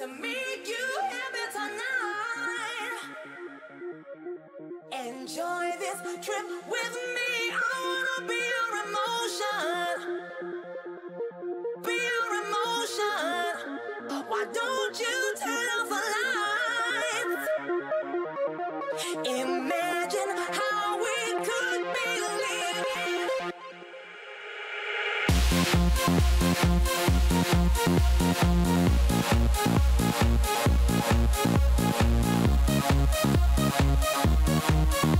to make you happy tonight. Enjoy this trip with me. I wanna be your emotion. Be your emotion. Why don't you turn off the lights? Imagine how we could be living.